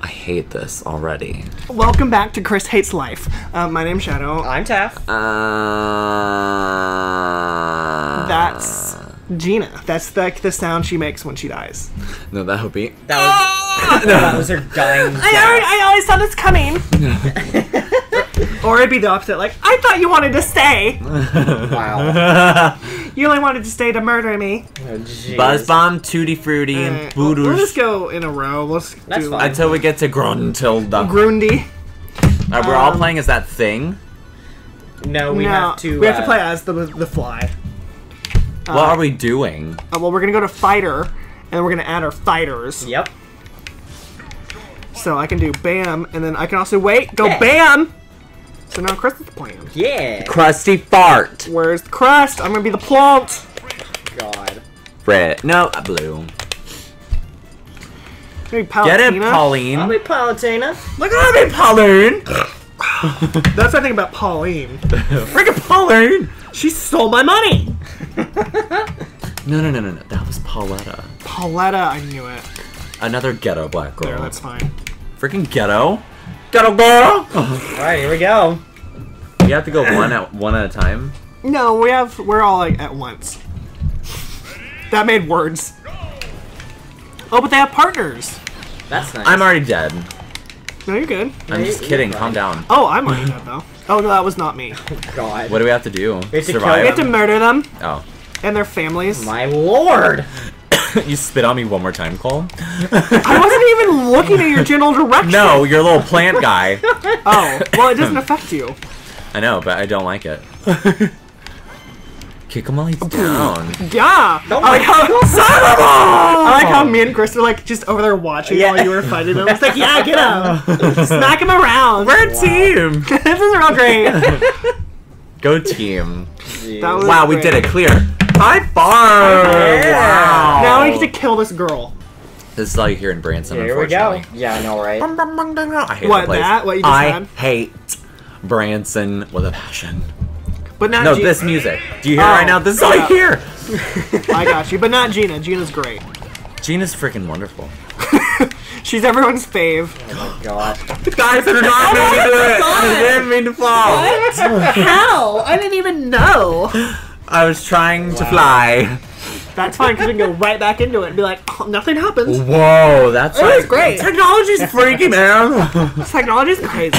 I hate this already. Welcome back to Chris Hates Life. Uh, my name's Shadow. I'm Taff. Uh, That's Gena. That's like the sound she makes when she dies. no, that would be. That was, that was her dying. I, already, I always saw this coming. or it'd be the opposite. Like I thought you wanted to stay. Wow. You only wanted to stay to murder me. Oh. Buzz Bomb, Tutti Frutti, Uh, and we'll, we'll just Boodoosh. go in a row. Let's That's do fine. Until we get to Gruntilda. Grundy. Uh, we're all um, playing as that thing. No, we no, have to. we have to uh, play as the the fly. what are we doing? Uh, well, we're gonna go to fighter, and we're gonna add our fighters. Yep. So I can do bam, and then I can also wait. Go Yeah. bam. So now Crust is playing. Yeah. Crusty fart. Where's the crust? I'm gonna be the plant. God. Red. No, blue. Maybe Get it, Pauline. I'll be Palutena. Look at me, Pauline. That's what I think about Pauline. Freaking Pauline. She stole my money. No, no, no, no, no. That was Pauletta. Pauletta, I knew it. Another ghetto black girl. There, that's fine. Freaking ghetto. Ghetto girl. All right, here we go. You have to go one at one at a time. No, we have. We're all like at once. That made words. Oh, but they have partners. That's nice. I'm already dead. No, you're good. I'm you- just you're kidding. fine. Calm down. Oh, I'm already dead though. Oh no, that was not me. Oh, God. What do we have to do? have to kill Survive. We have to murder them Oh. and their families. My lord. you spit on me one more time, Cole. I wasn't even looking at your general direction. No, you're a little plant guy. Oh, well, it doesn't affect you. I know, but I don't like it. Kick him while he's down. Yeah. Oh I like my how I like how me and Chris were like just over there watching Yeah. while you were fighting them. It's like, yeah, get him, smack him around. We're a team. this is real great. Go team. Jeez. That was- Wow, we did it clear. High five! Yeah. Wow. Now we get to kill this girl. This is all you hear in Branson, Here we go. unfortunately. Yeah, I know, right? I hate What, that place. that? What you just I said? hate Branson with a passion. But not No, Gena. this music. Do you hear Oh, it right oh, now? This is all you yeah. hear. I got you. But not Gena. Gena's great. Gena's freaking wonderful. She's everyone's fave. Oh, my God. Guys, I did not mean to do it. I oh didn't mean to fall. How? I didn't even know. I was trying to fly. That's fine because we can go right back into it and be like, oh, nothing happens. Whoa, that's It was like- great. Technology's freaky, man. This technology's crazy.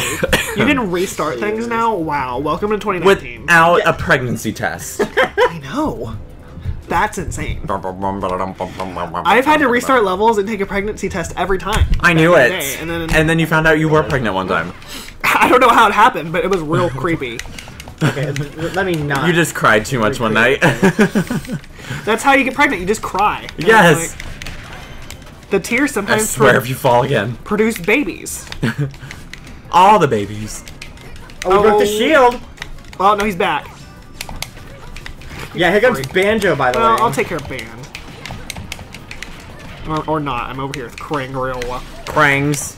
You can restart things now. Wow. Welcome to 2019. Without a pregnancy test. I know. That's insane. I've I've had to restart levels and take a pregnancy test every time. I knew it. day, And then And then you found out you were pregnant one time. I don't know how it happened, but it was real creepy. Okay, let me not. You just cried too much one night. That's how you get pregnant. You just cry. And yes. like- the tears sometimes. I sometimes swear pro- if you fall again. produce babies. All the babies. Oh, we broke the Oh. shield. Well, no, he's back. Yeah, here comes Banjo, by the Well, way. I'll take care of Ban. Or, or not. I'm over here with Krangorilla. Krangs.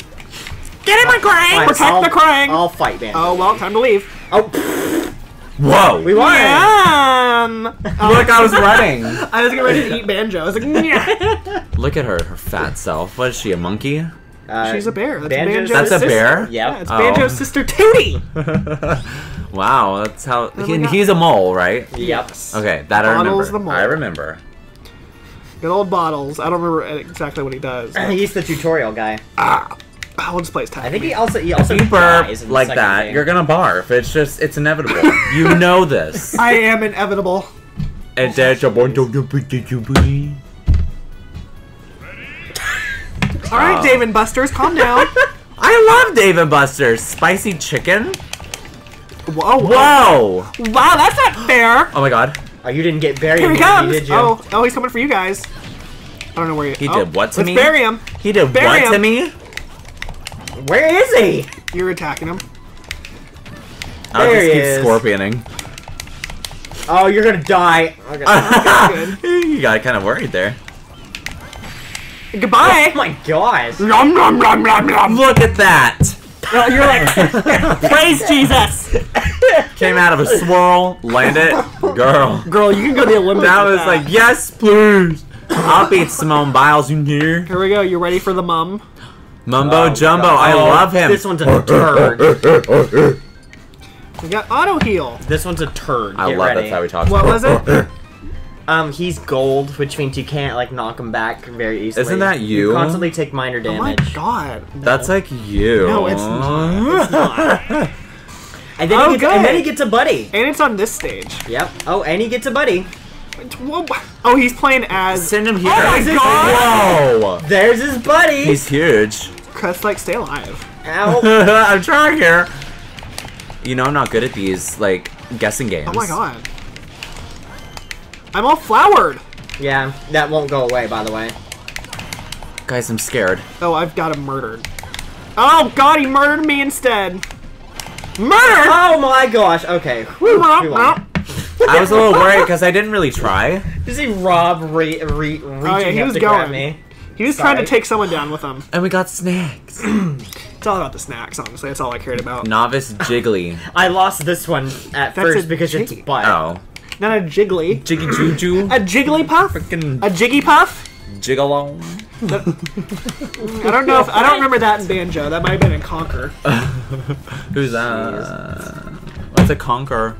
Get him, my Krang! Fine, Protect I'll- the Krang! I'll fight Banjo. Oh, well, time to leave. Oh, Whoa. we won. Yum! Look, I was running. I was getting ready to eat Banjo. I was like, yeah. Look at her, her fat self. What is she, a monkey? Uh, She's a bear. That's Banjo's Banjo's That's a sister. bear? Yep. Yeah, it's Oh. Banjo's sister Tooty. Wow, that's how. my he, God. he's a mole, right? Yep. Okay, that I Bottles remember. the mole. I remember. Good old Bottles. I don't remember exactly what he does. He's the tutorial guy. ah, I'll just play his I think he also he also If you burp dies in like that, game. you're gonna barf. It's just, it's inevitable. you know this. I am inevitable. And that's All right, Oh. Dave and Buster's, calm down. I love Dave and Buster's spicy chicken. Whoa, whoa. Whoa! Wow, that's not fair. Oh my god, Oh, you didn't get buried, Here he comes. did you? Oh, oh, he's coming for you guys. I don't know where he. He oh, did what to let's me? bury him. he did Bury what to me? Where is he? You're attacking him. I'll There just he keep is. scorpioning. Oh, you're gonna die. Okay. Good. you got kind of worried there. Goodbye. oh my gosh. Nom nom nom nom nom. Look at that! You're like, praise Jesus, Came out of a swirl, landed. Girl. girl. You can go to the Olympics. That with was like, yes, please. I'll beat Simone Biles in here. Here we go. You ready for the mum? Mumbo Oh, Jumbo, God. I Oh, love him. This one's a turd. We got auto heal. this one's a turd. I Get love ready. that's how we talk. What was it? Um, he's gold, which means you can't like knock him back very easily. Isn't that you? constantly take minor damage. Oh my damage. god. That's like you. No, it's not. It's not. and then Oh, he gets, and then he gets a buddy. And it's on this stage. Yep. Oh, and he gets a buddy. Whoa. Oh, he's playing as. Send him here. Oh my god! Whoa! There's his buddy. He's huge. Chris, like, stay alive. Ow. I'm trying here. You know I'm not good at these like guessing games. Oh my god. I'm all flowered. yeah, that won't go away, by the way. Guys, I'm scared. Oh, I've got him murdered. Oh god, he murdered me instead. Murder! Oh my gosh. Okay. Whew. I was a little worried because I didn't really try. You see Rob re- re- reaching Oh, yeah, he up was to grab going. me. He was trying to take someone down with him. And we got snacks. It's all about the snacks, honestly. That's all I cared about. Novice Jiggly. I lost this one at That's first a because it's jiggy. butt. Oh. Not a jiggly. Jiggy Juju. A jiggly puff? Freaking A jiggy puff? Jigalong. I don't know if I don't remember that in banjo. That might have been in Conker. Who's that? What's a Conker?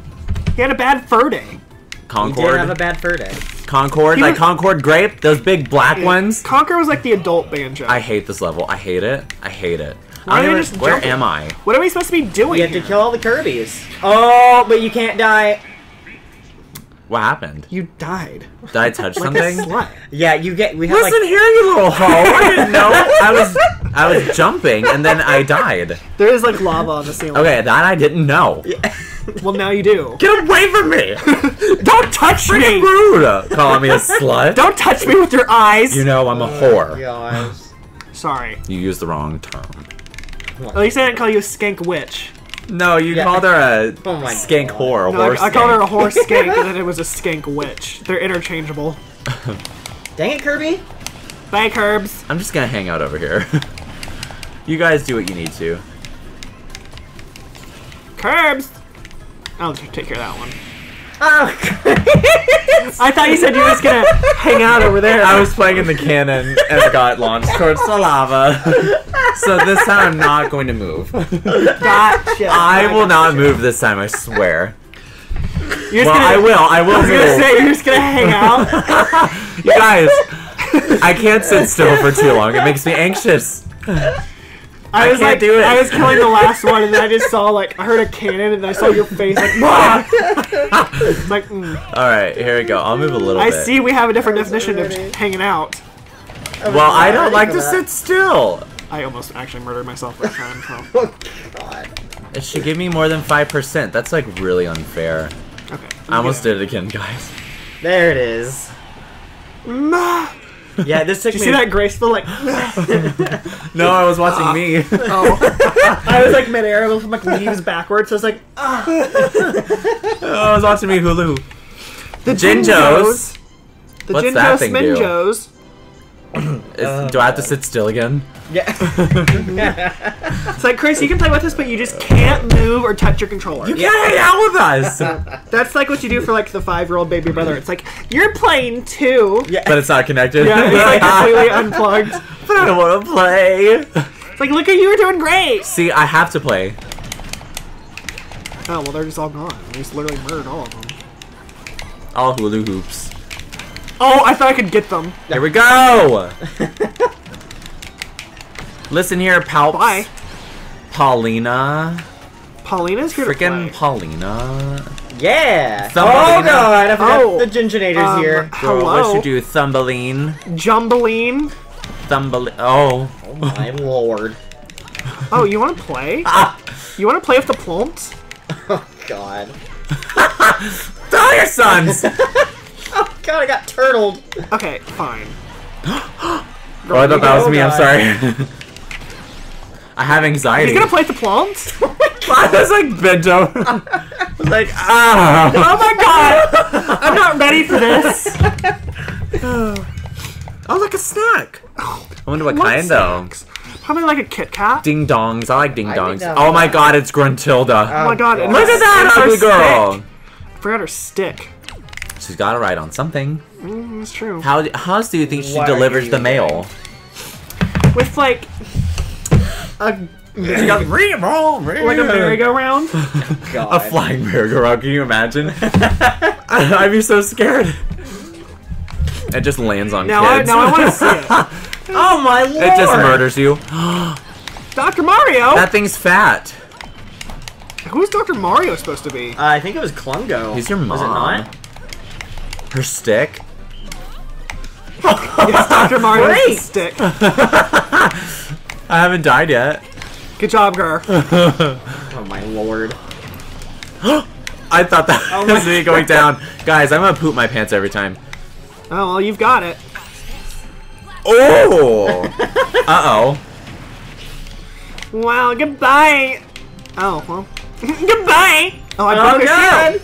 He had a bad fur day. Concord. He did Concord? have a bad fur day. Concord? He Like Concord grape? Those big black ones? Conker was like the adult banjo. I hate this level. I hate it. I hate it. Why I are don't even- just where jumping? am I? what are we supposed to be doing? You have to kill all the Kirby's. Oh, but you can't die. What happened? You died. Did I touch Like something? a slut. Yeah, you get. We have Listen like. here, you little hoe! I didn't know. I was I was jumping and then I died. There is like lava on the ceiling. Okay, that I didn't know. Well, now you do. Get away from me! Don't touch me! Rude! Calling me a slut. Don't touch me with your eyes. You know I'm a whore. Oh, Guys. Sorry. You used the wrong term. At least I didn't call you a skank witch. No, you Yeah. called her a Oh my skank God. whore. A No, horse I, I called her a skank. horse skank, and then it was a skank witch. They're interchangeable. Dang it, Kirby. Bye, Curbs. I'm just gonna hang out over here. you guys do what you need to. Curbs. I'll take care of that one. Oh, I thought you said you were just gonna hang out over there. I was playing in the cannon and it got launched towards the lava. so this time I'm not going to move. gotcha. I will not move this time, I swear. You're Well, gonna, I will. I will I was gonna say you're just gonna hang out. You guys, I can't sit still for too long. It makes me anxious. I was can't like, do it. I was killing the last one, and then I just saw like I heard a cannon, and I saw your face like, "Wah!" Like, mm. All right, here we go. I'll move a little I bit. see we have a different definition of hanging out. Well, I don't like to sit still. I almost actually murdered myself that time. So. oh God. It should give me more than five percent. That's like really unfair. Okay. I almost did it again, guys. There it is. Ma. Yeah, this took Did you see that graceful like? No, I was watching me. oh, I was like midair with like leaves backwards. So I was like, ah I was watching me Hulu. the Jinjos. The What's Jinjo that thing uh, do? I have to sit still again? yeah. It's like Chris, you can play with us, but you just can't move or touch your controller. You can't hang out with us. That's like what you do for like the five-year-old baby brother. It's like you're playing too. yeah. but it's not connected. Yeah, it's like completely unplugged. but I don't want to play. It's like, look at you, you're doing great. See, I have to play. Oh well, they're just all gone. We just literally murdered all of them. All Hulu hoops. Oh, I thought I could get them. Here we go. Listen here, Palps. Bye. Paulina. Paulina's here to Freaking. Paulina. Yeah. Thumbelina. Oh God, I forgot Oh. the Ginginators Um, here. Girl, Hello. what should you do? Thumbelina. Jumbeline. Thumbelina. Oh. Oh my lord. Oh, you want to play? Ah. You want to play with the plumps? Oh God. Tell your sons. Oh God, I got turtled. Okay, fine. oh, I thought that was me. I'm sorry. I have anxiety. You gonna play with the plumps? I was like bent over. I was like, ah. oh my god! I'm not ready for this. Oh, like a snack. I wonder what What kind though. snacks? Probably like a Kit Kat. Ding dongs. I like ding dongs. think Oh my god, it's Gruntilda. Oh my god! Look at that and her ugly girl. stick. I forgot her stick. She's got to ride on something. Mm, that's true. How how else do you think she Why delivers the mail? With like, a You got re-roll, re- like a merry-go-round. God. A flying merry-go-round. Can you imagine? I'd be so scared. It just lands on Now I kids. now I want to see it. Oh my lord! it just murders you. Dr. Mario. That thing's fat. Who's Dr. Mario supposed to be? Uh, I think it was Klungo. He's your mom. Was it not? Her stick. Yes, Dr. Mario's Great. stick. I haven't died yet. Good job, girl. Oh my lord. I thought that was me going down. Guys, I'm gonna poop my pants every time. Oh well, you've got it. Oh! Uh oh. Wow, goodbye. Oh well. goodbye. Oh, I Oh broke your god!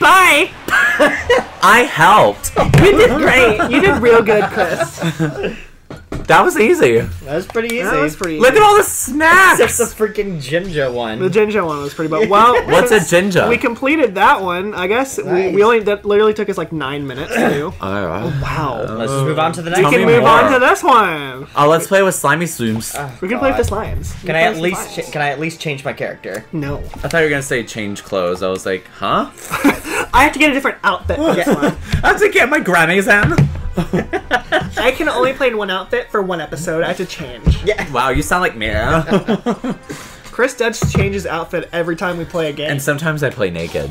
Shield. Bye. I helped. You did great. You did real good, Chris. That was easy. That was pretty easy. That was pretty. Look at all the snacks. Except the freaking Jinjo one. The Jinjo one was pretty bad. Well, What's a since Jinjo? We completed that one. I guess we, Nice. we only that literally took us like nine minutes to do. Alright. Oh, wow. Uh, let's just move on to the We next We can move more. on to this one. Oh, let's play with slimy slooms. Oh, we can play with the slimes. We Can I at least the can I at least change my character? No. I thought you were gonna say change clothes. I was like, huh? I have to get a different outfit for this one. I have to get my granny's hand. I can only play in one outfit for one episode. I have to change. Yeah. Wow, you sound like me. Chris Dutch changes outfit every time we play a game. and sometimes I play naked.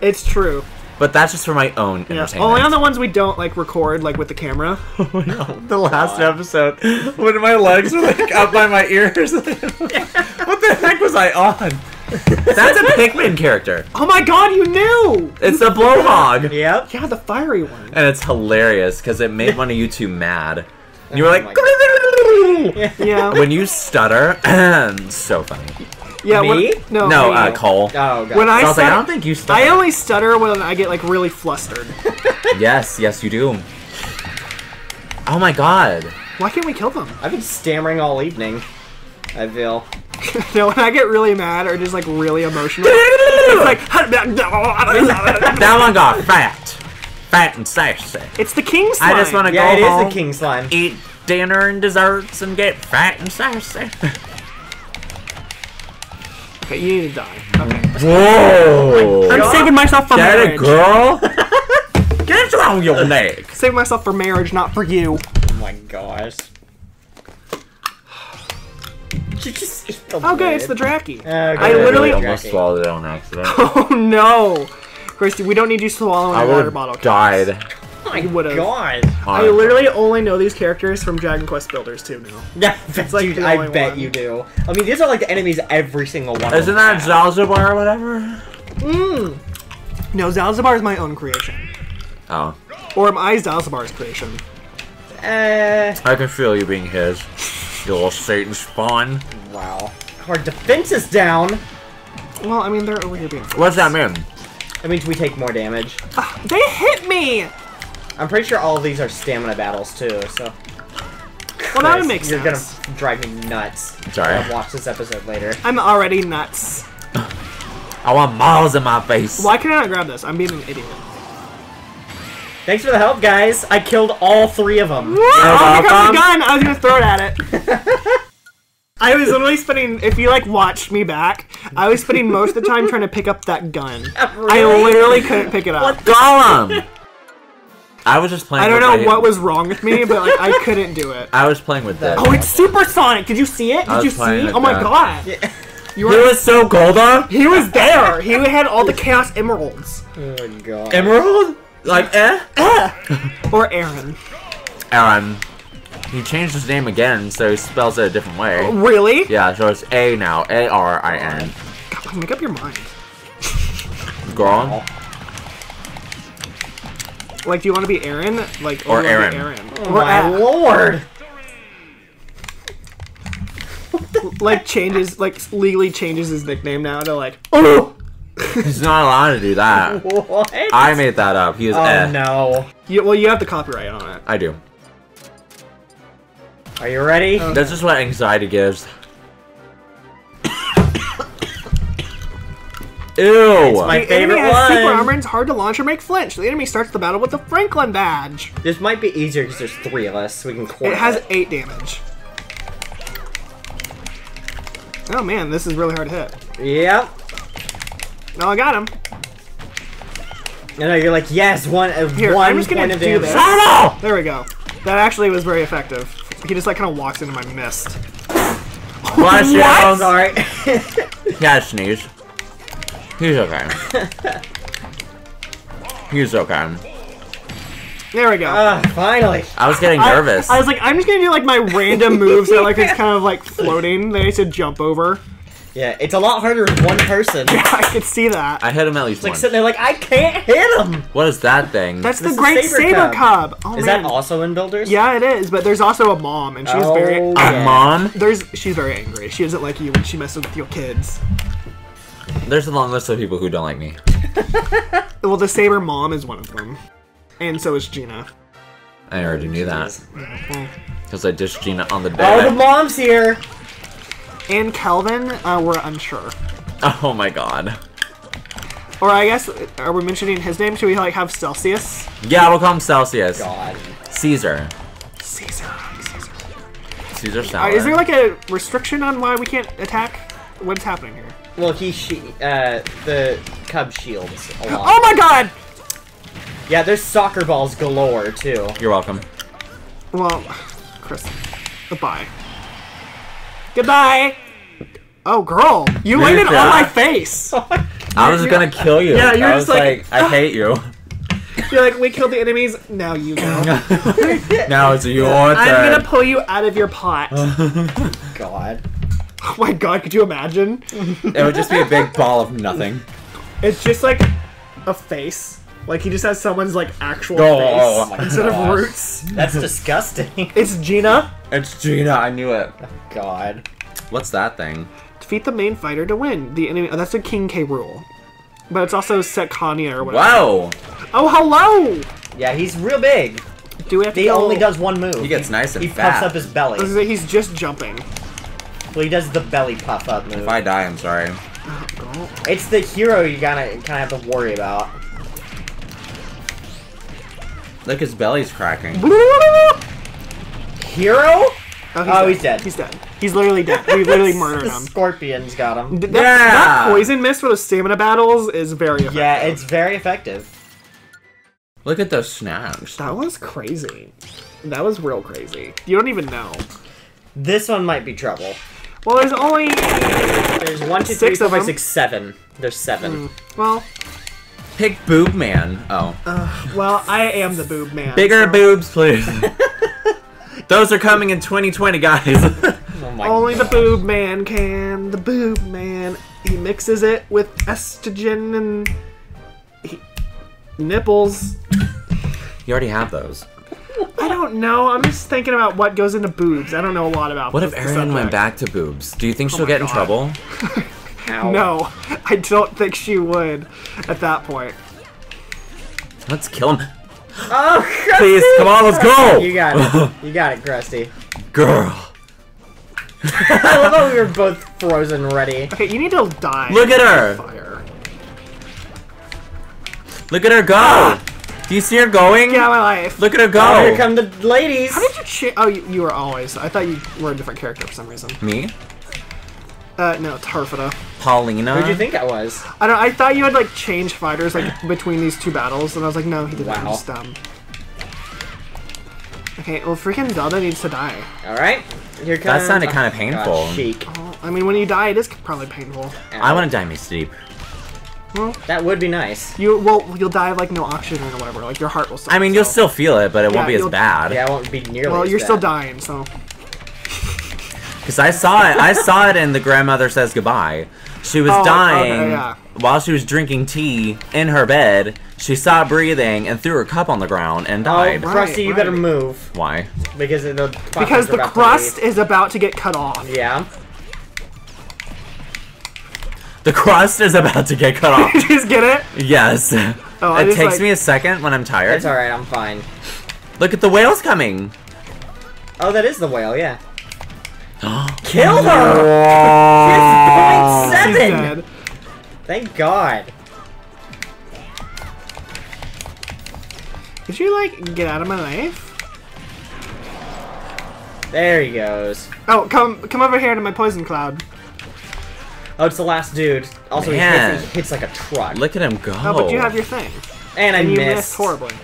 it's true. But that's just for my own Yeah. entertainment. Only on the ones we don't like record, like with the camera. Oh, no. the last episode when my legs were like up by my ears. what the heck was I on? That's a Pikmin character. Oh my god, you knew! It's the blowhog. Yep. Yeah, the fiery one. And it's hilarious because it made one of you two mad. And you were Oh like, my Yeah. when you stutter, and so funny. yeah. Me? When, no. No, me. uh, Cole. Oh god. When I So I was like, I don't think you stutter. I only stutter when I get like really flustered. Yes, yes, you do. Oh my god. Why can't we kill them? I've been stammering all evening. I feel. no, when I get really mad or just like really emotional, it's like That one got fat. Fat and sassy. it's the king slime. I just want to Yeah, go it is home, the king slime. eat dinner and desserts, and get fat and sassy. Okay, you need to die. Okay. Whoa! I'm saving myself for Get marriage. it, girl? Get it around your leg. Saving myself for marriage, not for you. Oh my gosh. Did you just eat the Okay, it's the lid? Dracky. Okay, I literally- almost swallowed it on accident. Oh no! Christy, we don't need you swallowing I a would water have bottle. died. Oh my would've. god. I literally only know these characters from Dragon Quest Builders 2 now. Yeah, that's like like the I bet one. you do. I mean, these are like the enemies every single one. Isn't them that have. Zalzabar or whatever? Mmm! No, Zalzabar is my own creation. Oh. Or am I Zalzabar's creation? Uh, I can feel you being his. You little Satan spawn. wow. Our defense is down. Well, I mean, they're over here being. What's that mean? That means we take more damage. Ah, they hit me! I'm pretty sure all of these are stamina battles too, so. Well, that would Chris, make You're sense. gonna drive me nuts. Sorry. I'll watch this episode later. I'm already nuts. I want miles in my face. Why can I not grab this? I'm being an idiot. Thanks for the help, guys. I killed all three of them. Oh, here comes welcome. the gun! I was gonna throw it at it. I was literally spending. If you like watched me back, I was spending most of the time trying to pick up that gun. I Really? literally couldn't pick it up. Golem! I was just playing I don't with know my- what was wrong with me, but like I couldn't do it. I was playing with That- that. Oh, it's supersonic! Did you see it? Did you see? with Oh my that. god! Yeah. You He were. was so golden. He was there. He had all the chaos emeralds. Oh my god. Emerald? Like, eh? eh. Or Aaron. Aaron. He changed his name again, so he spells it a different way. Really? Yeah, so it's A now. A R I N. God, make up your mind. Girl. Like, do you want to be Aaron? Like, Or do you wanna be Aaron. Aaron. Oh Or my A- lord. like changes, like legally changes his nickname now to like. Oh. He's not allowed to do that. What? I made that up. He is Oh eh. no. You, well, you have the copyright on it. I do. Are you ready? Uh, That's just what anxiety gives. Ew! my the favorite enemy has super armor and it's hard to launch or make flinch. The enemy starts the battle with the Franklin badge. This might be easier because there's three of us, so we can corner It has eight damage. Oh man, this is really hard to hit. Yep. No, I got him. I know you're like yes, one uh, Here, one I'm just gonna do damage. this. There we go. That actually was very effective. He just like kind of walks into my mist. Bless you. Oh, sorry. Yeah, sneeze. He's okay. He's okay. There we go. Ah, finally. I was getting I- nervous. I, was like, I'm just gonna do like my random moves that like it's kind of like floating. That I used to jump over. Yeah, it's a lot harder with one person. Yeah, I could see that. I hit him at least It's like once. sitting there like I can't hit him. What is that thing? That's This the great Saber saber, Cub. cub. Oh Is man. that also in builders? Yeah, it is. But there's also a mom, and she's Oh, very. Uh, yeah. Mom, There's she's very angry. She doesn't like you when she messes with your kids. there's a long list of people who don't like me. Well, the saber mom is one of them, and so is Gena. I already knew that Well, because I dished Gena on the Oh, the mom's here. And Kelvin, uh, we're unsure. Oh my god. Or I guess, are we mentioning his name? Should we like have Celsius? Yeah, we'll call him Celsius. God. Caesar. Caesar. Caesar. Caesar Uh, is there like a restriction on why we can't attack? What's happening here? Well, he she uh the cub shields a lot. Oh my god! Yeah, there's soccer balls galore too. You're welcome. Well, Chris, goodbye. Goodbye. Oh, girl, you Really landed on my face. I was just gonna kill you. Yeah, you're I just was like- I ah. hate you. You're like, we killed the enemies. Now you go. now it's your turn. I'm gonna pull you out of your pot. Oh god. Oh my god, could you imagine? It would just be a big ball of nothing. It's just like a face. Like he just has someone's like actual Oh, face oh, oh my instead gosh. of roots. That's disgusting. It's Gena. It's Gena. I knew it. Oh, God. What's that thing? Defeat the main fighter to win. The enemy. Oh, that's a King K Rool. But it's also Sekania or whatever. Wow. Oh, hello. Yeah, he's real big. Do we have to He only does one move. He gets nice and He fat. puffs up his belly. He's just jumping. Well, he does the belly puff up move. If I die, I'm sorry. Oh, Girl. It's the hero you gotta kind of have to worry about. Look, his belly's cracking. Hero? Oh, Oh, he's dead. He's dead. He's literally dead. We literally murdered him. scorpions got him. Th- That, that poison mist for the stamina battles is very effective. Yeah, it's very effective. Look at those snaps. That was crazy. That was real crazy. You don't even know. This one might be trouble. Well, there's only. There's one, two, three, Six four, of five, them. six, seven. There's seven. Hmm. Well, Pick boob man. Oh. well, I am the boob man. Bigger so- boobs, please. Those are coming in 2020, guys. Oh my Only the boob man can. The boob man. He mixes it with estrogen and he, nipples. you already have those. I don't know. I'm just thinking about what goes into boobs. I don't know a lot about. What if Erin went back to boobs? Do you think oh she'll my get in trouble? Ow. No, I don't think she would at that point. Let's kill him. Oh, Krusty! Please, come on, let's go! You got it. You got it, Krusty. Girl. I love how we were both frozen ready. Okay, you need to die. Look at her. Fire. Look at her go. Do you see her going? Yeah, my life. Look at her Oh, here come the ladies. How did you change? Oh, you, you were always. I thought you were a different character for some reason. Me? Uh, no, Tarfida. Paulina? Who'd you think I was? I don't. I thought you had like changed fighters like between these two battles, and I was like, no, he didn't. Wow. He's dumb. Okay, well, freaking Zelda needs to die. All right. Here comes. That sounded kinda oh, painful. God, Sheik. Oh, I mean, when you die, it is probably painful. I want to die me steep. Well, That would be nice. you well, you'll die of like no oxygen or whatever. Like your heart will. Stop, I mean, you'll still feel it, but it Yeah, won't be as bad. Yeah, it won't be nearly. Well, as you're still dying, so. Because I saw it. I saw it in The Grandmother Says Goodbye. She was Oh, okay, dying yeah. while she was drinking tea in her bed. She stopped breathing and threw her cup on the ground and Oh, died. right. Krusty, you better move Why? because the Because the crust is about to get cut off. Yeah. The crust is about to get cut off. Just get it? yes. Oh, it takes like- me a second when I'm tired. It's all right. I'm fine. Look at the whales coming. Oh, that is the whale. Yeah. Kill her! her! Point She's seven. dead. Thank God. Did you like get out of my life? There he goes. Oh, come come over here to my poison cloud. Oh, it's the last dude. Also, he hits, he hits like a truck. Look at him go. Oh, but you have your thing. and I And you missed. missed horribly.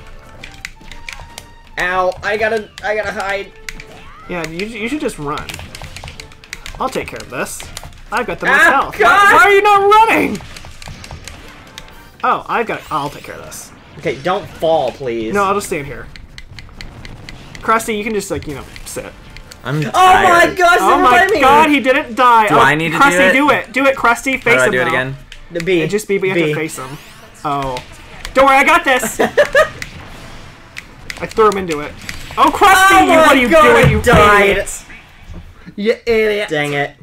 Ow! I gotta, I gotta hide. Yeah, you, you should just run. I'll take care of this. I've got the Ah, health. Why, God! why are you not running? Oh, I've got. I'll take care of this. Okay, don't fall, please. No, I'll just stand here. Krusty, you can just like you know sit. I'm Oh my tired. gosh! Oh my me. god, he didn't die. Do oh, I need to do Krusty, it? do it. Do it, Krusty. Face How him do I do it now. again? The B. It just be, but you have B. to face him. Oh. Don't worry, I got this. I threw him into it. Oh, Krusty, Oh you, what are you God, doing? You died. idiot. You idiot. Dang it.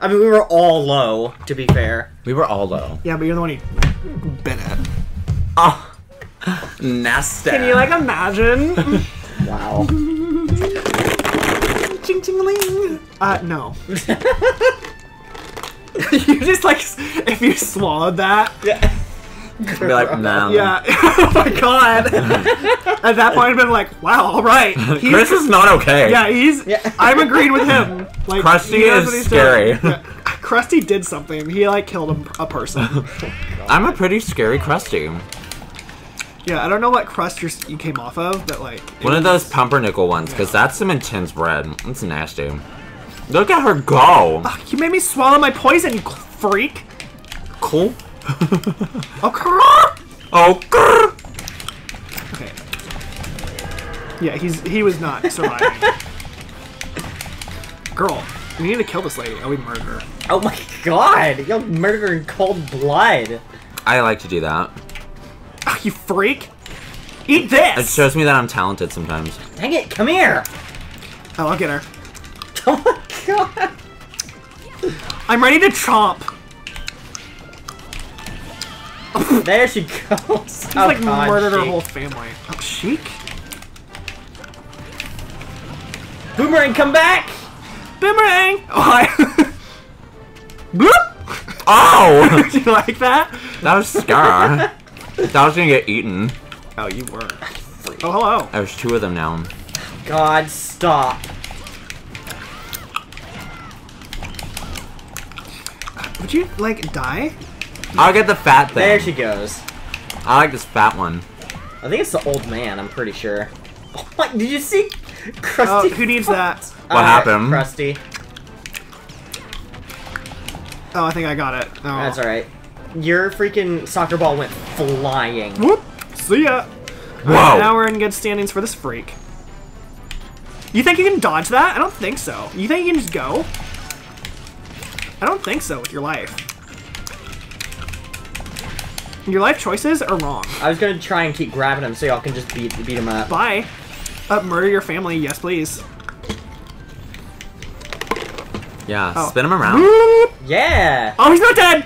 I mean, we were all low, to be fair. We were all low. Yeah, but you're the one who bit it. Oh, nasty. Can you like imagine? Wow. ching ching ling. Uh, no. you just like if you swallowed that. yeah. Be like, no. Yeah. oh my god. At that point, I've been like, wow, all right. He's- Chris is not okay. Yeah, he's. Yeah. I'm agreeing with him. Like Krusty is scary. Yeah. Krusty did something. He like killed a, a person. I'm a pretty scary Krusty. yeah, I don't know what crust you're, you came off of, but like. it One of those pumpernickel ones, because that's some intense bread. It's nasty. Look at her go. You made me swallow my poison, you freak. Cool. Oh, crap. Oh, grr. Okay. Yeah, he's he was not surviving. Girl, we need to kill this lady. Oh, we murder her. Oh my god! You'll murder in cold blood. I like to do that. Oh, you freak! Eat this! It shows me that I'm talented sometimes. Dang it, come here! oh, I'll get her. Oh my god! I'm ready to chomp. There she goes. He's like oh, murdered her whole family. Oh, Sheik? Boomerang, come back! Boomerang! Oh, I... Bloop! Oh! Did you like that? that was Scar. that was gonna get eaten. Oh, you were. Oh, hello. There's two of them now. God, stop. Would you, like, die? I'll get the fat thing. There she goes. I like this fat one. I think it's the old man, I'm pretty sure. Oh my, did you see Oh, who needs that? What happened? Krusty. Oh, I think I got it. Oh. That's alright. Your freaking soccer ball went flying. Whoop! See ya! Whoa. Alright, now we're in good standings for this freak. You think you can dodge that? I don't think so. You think you can just go? I don't think so with your life. Your life choices are wrong. I was gonna try and keep grabbing him so y'all can just beat beat him up. Bye. Uh, murder your family, yes please. Yeah, Oh. spin him around. Yeah! Oh, he's not dead!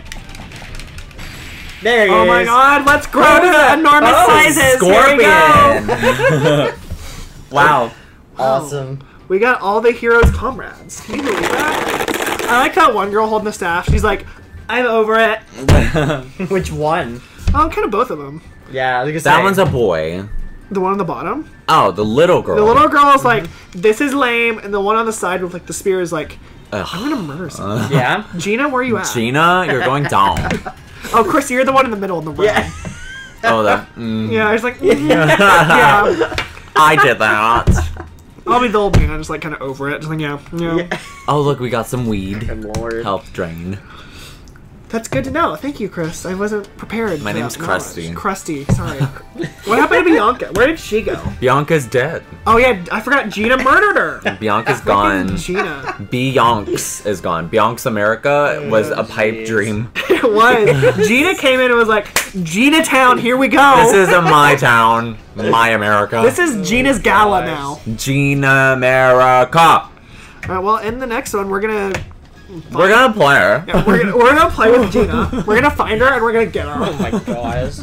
There he Oh is! my god, let's grow to enormous Oh, sizes! Here we go! Scorpion! wow. Awesome. We got all the heroes' comrades. Can you believe that? I like that one girl holding the staff. She's like, I'm over it. Which one? Oh, kind of both of them. Yeah, I was that say. one's a boy. The one on the bottom. Oh, the little girl. The little girl is like, this is lame, and the one on the side with like the spear is like, Ugh. I'm gonna murder someone. Yeah? Gena, where are you at? Gena, you're going down. Oh, Chris, you're the one in the middle in the room. Yeah. oh, that. Mm. Yeah, I was like, mm, yeah. I did that. I'll be the old man. I'm just like kind of over it. Just like, yeah, yeah. Yeah. Oh, look, we got some weed. Good lord. Help drain. That's good to know. Thank you, Chris. I wasn't prepared. My name's. Krusty. Krusty, sorry. what happened to Bianca? Where did she go? Bianca's dead. Oh yeah, I forgot. Gena murdered her. Bianca's gone. Gena. Beyonce is gone. Beyonce America was a oh, pipe jeez. dream. It was. Gena came in and was like, Gena Town, here we go. This is a my town, my America. This is Gena's gala oh, now. Gena America. All right, well, in the next one, we're gonna We're gonna play her. we're gonna we're gonna play with Gena. We're gonna find her and we're gonna get her. Oh my gosh.